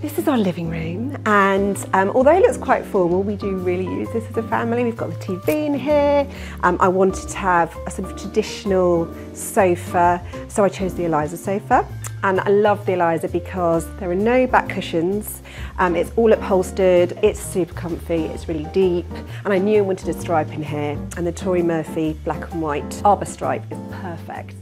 This is our living room and um, although it looks quite formal, we do really use this as a family. We've got the TV in here. Um, I wanted to have a sort of traditional sofa, so I chose the Eliza sofa. And I love the Eliza because there are no back cushions, um, it's all upholstered, it's super comfy, it's really deep, and I knew I wanted a stripe in here, and the Tori Murphy black and white arbor stripe is perfect.